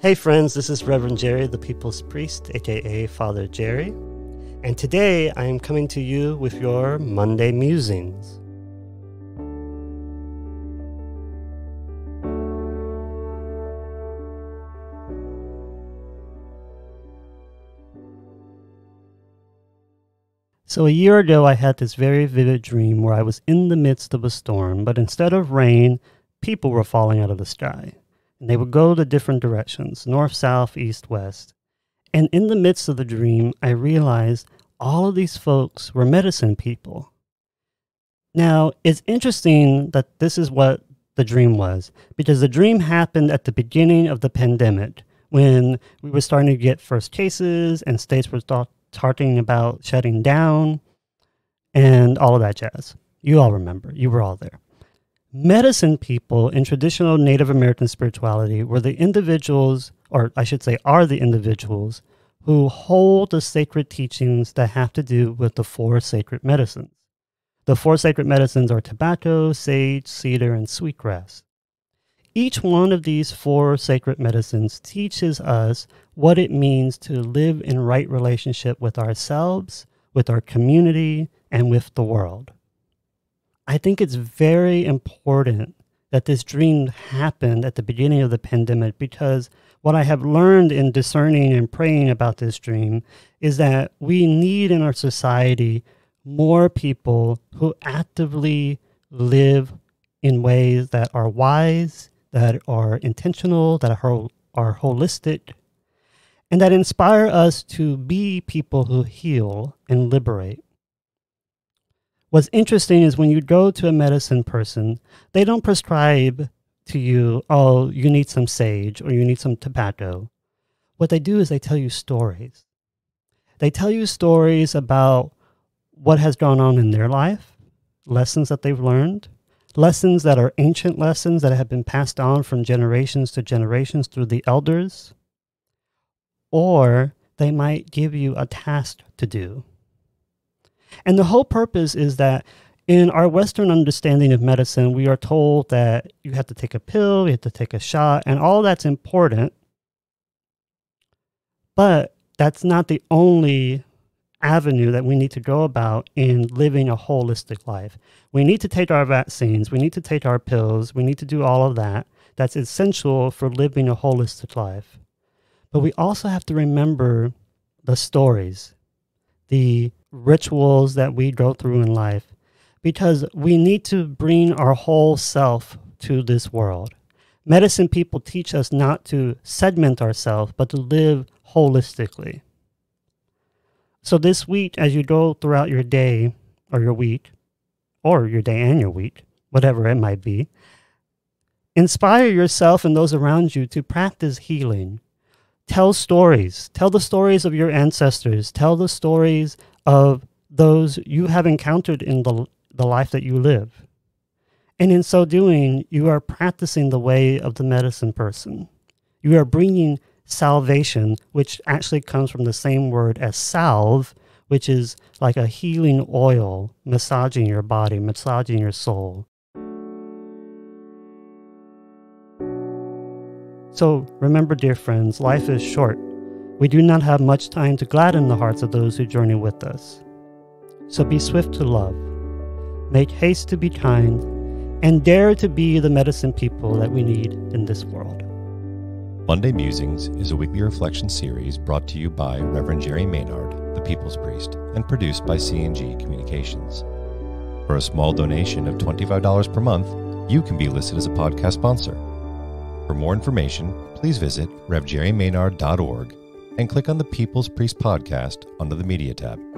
Hey, friends, this is Reverend Jerry, the People's Priest, aka Father Jerry, and today I am coming to you with your Monday musings. So, a year ago, I had this very vivid dream where I was in the midst of a storm, but instead of rain, people were falling out of the sky. And they would go to different directions north, south, east, west. And in the midst of the dream, I realized all of these folks were medicine people. Now, it's interesting that this is what the dream was, because the dream happened at the beginning of the pandemic when we were starting to get first cases and states were talking about shutting down and all of that jazz. You all remember, you were all there. Medicine people in traditional Native American spirituality were the individuals, or I should say, are the individuals who hold the sacred teachings that have to do with the four sacred medicines. The four sacred medicines are tobacco, sage, cedar, and sweetgrass. Each one of these four sacred medicines teaches us what it means to live in right relationship with ourselves, with our community, and with the world. I think it's very important that this dream happened at the beginning of the pandemic because what I have learned in discerning and praying about this dream is that we need in our society more people who actively live in ways that are wise, that are intentional, that are, are holistic, and that inspire us to be people who heal and liberate. What's interesting is when you go to a medicine person, they don't prescribe to you, oh, you need some sage or you need some tobacco. What they do is they tell you stories. They tell you stories about what has gone on in their life, lessons that they've learned, lessons that are ancient lessons that have been passed on from generations to generations through the elders, or they might give you a task to do. And the whole purpose is that in our Western understanding of medicine, we are told that you have to take a pill, you have to take a shot, and all that's important. But that's not the only avenue that we need to go about in living a holistic life. We need to take our vaccines, we need to take our pills, we need to do all of that. That's essential for living a holistic life. But we also have to remember the stories, the rituals that we go through in life, because we need to bring our whole self to this world. Medicine people teach us not to segment ourselves, but to live holistically. So, this week, as you go throughout your day or your week, or your day and your week, whatever it might be, inspire yourself and those around you to practice healing tell stories. Tell the stories of your ancestors. Tell the stories of those you have encountered in the, the life that you live. And in so doing, you are practicing the way of the medicine person. You are bringing salvation, which actually comes from the same word as salve, which is like a healing oil, massaging your body, massaging your soul. So remember, dear friends, life is short. We do not have much time to gladden the hearts of those who journey with us. So be swift to love, make haste to be kind, and dare to be the medicine people that we need in this world. Monday Musings is a weekly reflection series brought to you by Reverend Jerry Maynard, the People's Priest, and produced by C&G Communications. For a small donation of $25 per month, you can be listed as a podcast sponsor. For more information, please visit revjerrymaynard.org and click on the People's Priest podcast under the Media tab.